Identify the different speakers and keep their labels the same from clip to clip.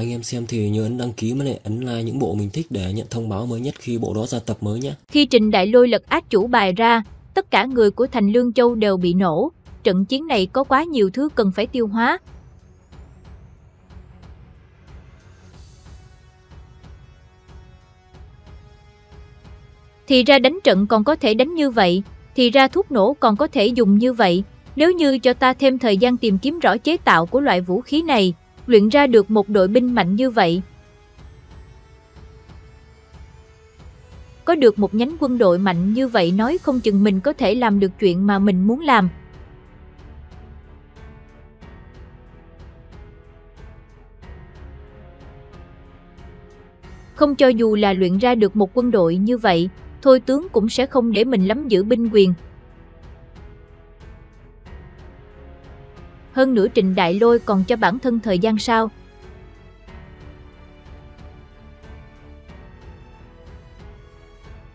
Speaker 1: Anh em xem thì nhớ ấn đăng ký với lại ấn like những bộ mình thích để nhận thông báo mới nhất khi bộ đó ra tập mới nhé.
Speaker 2: Khi Trình Đại Lôi lật át chủ bài ra, tất cả người của thành Lương Châu đều bị nổ. Trận chiến này có quá nhiều thứ cần phải tiêu hóa. Thì ra đánh trận còn có thể đánh như vậy, thì ra thuốc nổ còn có thể dùng như vậy. Nếu như cho ta thêm thời gian tìm kiếm rõ chế tạo của loại vũ khí này, luyện ra được một đội binh mạnh như vậy. Có được một nhánh quân đội mạnh như vậy nói không chừng mình có thể làm được chuyện mà mình muốn làm. Không cho dù là luyện ra được một quân đội như vậy, thôi tướng cũng sẽ không để mình lắm giữ binh quyền. Hơn nữa Trịnh Đại Lôi còn cho bản thân thời gian sao?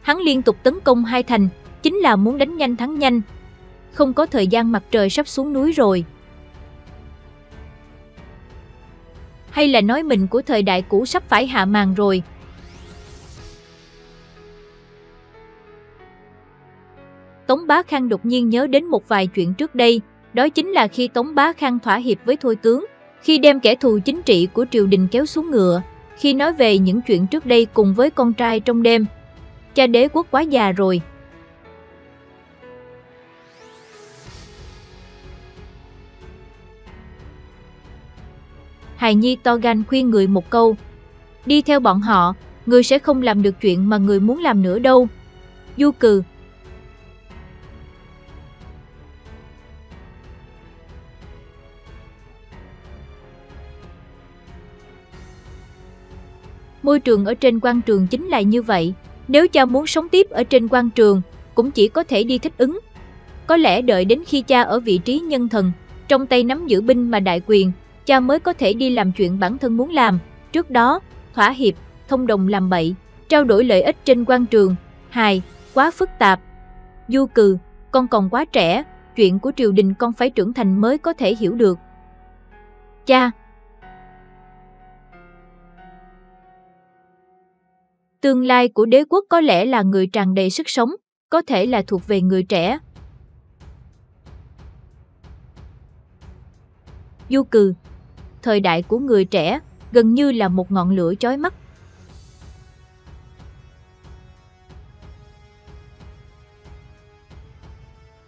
Speaker 2: Hắn liên tục tấn công hai thành, chính là muốn đánh nhanh thắng nhanh. Không có thời gian mặt trời sắp xuống núi rồi. Hay là nói mình của thời đại cũ sắp phải hạ màn rồi. Tống Bá Khang đột nhiên nhớ đến một vài chuyện trước đây, đó chính là khi Tống Bá Khang thỏa hiệp với Thôi Tướng, khi đem kẻ thù chính trị của triều đình kéo xuống ngựa, khi nói về những chuyện trước đây cùng với con trai trong đêm. Cha đế quốc quá già rồi. Hài Nhi to gan khuyên người một câu. Đi theo bọn họ, người sẽ không làm được chuyện mà người muốn làm nữa đâu. Du cừ, Môi trường ở trên quan trường chính là như vậy. Nếu cha muốn sống tiếp ở trên quan trường, cũng chỉ có thể đi thích ứng. Có lẽ đợi đến khi cha ở vị trí nhân thần, trong tay nắm giữ binh mà đại quyền, cha mới có thể đi làm chuyện bản thân muốn làm. Trước đó, thỏa hiệp, thông đồng làm bậy, trao đổi lợi ích trên quan trường. Hài, quá phức tạp. Du cừ, con còn quá trẻ, chuyện của triều đình con phải trưởng thành mới có thể hiểu được. Cha, Tương lai của đế quốc có lẽ là người tràn đầy sức sống, có thể là thuộc về người trẻ. Du cừ Thời đại của người trẻ gần như là một ngọn lửa chói mắt.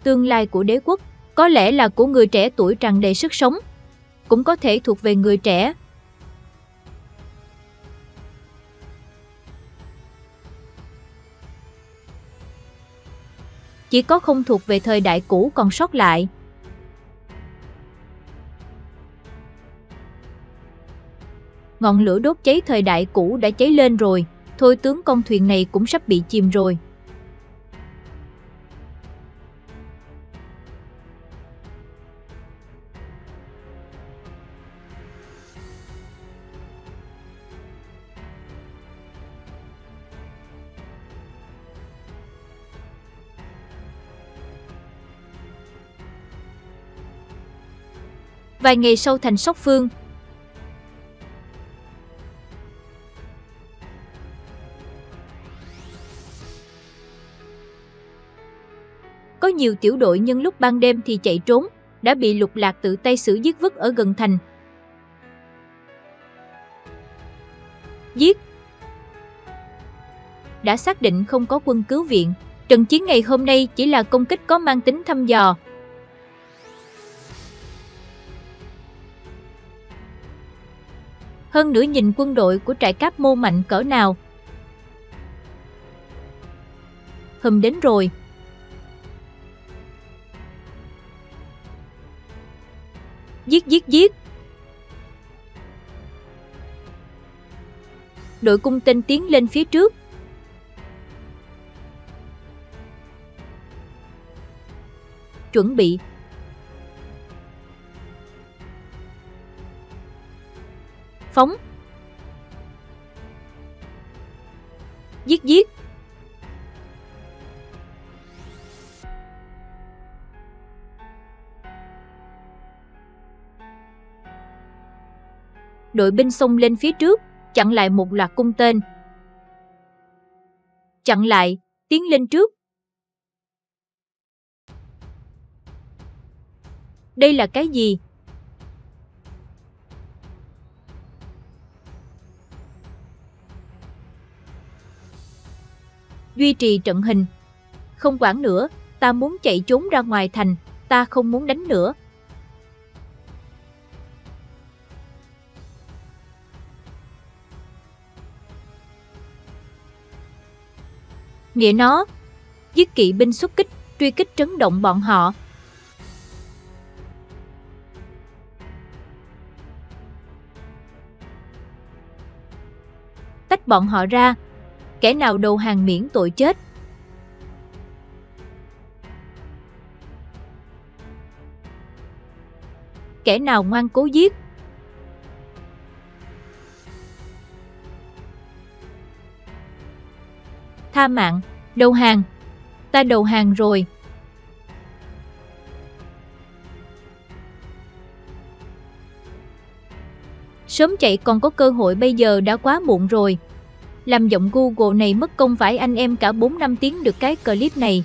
Speaker 2: Tương lai của đế quốc có lẽ là của người trẻ tuổi tràn đầy sức sống, cũng có thể thuộc về người trẻ chỉ có không thuộc về thời đại cũ còn sót lại. Ngọn lửa đốt cháy thời đại cũ đã cháy lên rồi, thôi tướng con thuyền này cũng sắp bị chìm rồi. Vài ngày sau thành Sóc Phương. Có nhiều tiểu đội nhân lúc ban đêm thì chạy trốn, đã bị lục lạc tự tay xử giết vứt ở gần thành. Giết Đã xác định không có quân cứu viện, trận chiến ngày hôm nay chỉ là công kích có mang tính thăm dò, hơn nữa nhìn quân đội của trại cáp mô mạnh cỡ nào. Hùm đến rồi. Giết giết giết. Đội cung tên tiến lên phía trước. Chuẩn bị phóng. Giết giết. đội binh xông lên phía trước, chặn lại một loạt cung tên. Chặn lại, tiến lên trước. Đây là cái gì? Duy trì trận hình. Không quản nữa, ta muốn chạy trốn ra ngoài thành, ta không muốn đánh nữa. Nghĩa nó, giết kỵ binh xuất kích, truy kích trấn động bọn họ. Tách bọn họ ra, kẻ nào đầu hàng miễn tội chết. Kẻ nào ngoan cố giết. Tha mạng, đầu hàng. Ta đầu hàng rồi. Sớm chạy còn có cơ hội bây giờ đã quá muộn rồi. Làm giọng Google này mất công phải anh em cả 4 năm tiếng được cái clip này.